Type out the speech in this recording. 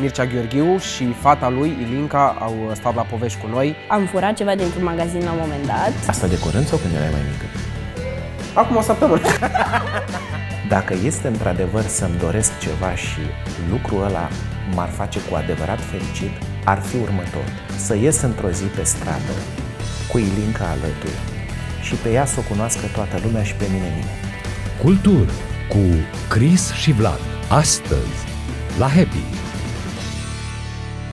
Mircea Gheorghiu și fata lui, Ilinca, au stat la povești cu noi. Am furat ceva dintr-un magazin la un moment dat. Asta de curând sau când erai mai mică? Acum o săptămână. Dacă este într-adevăr să-mi doresc ceva și lucrul ăla m-ar face cu adevărat fericit, ar fi următor. Să ies într-o zi pe stradă, cu Ilinca alături și pe ea să o cunoască toată lumea și pe mine mine. Cultură cu Chris și Vlad. Astăzi, la Happy